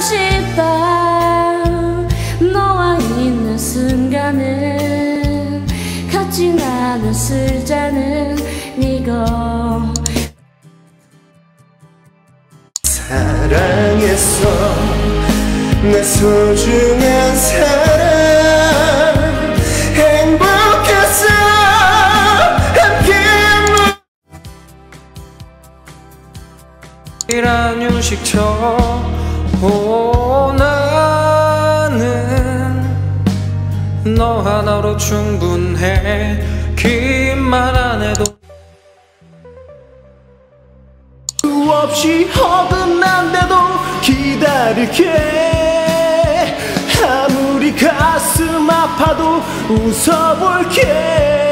싶다 너와 있는 순간은 같이 나는 술잔은 네거. 사랑했어. 내 소중한 사랑. 행복했어. 함께 이란 휴식처 오 너 하나로 충분해. 긴말 안 해도 수없이 어긋난데도 기다릴게. 아무리 가슴 아파도 웃어볼게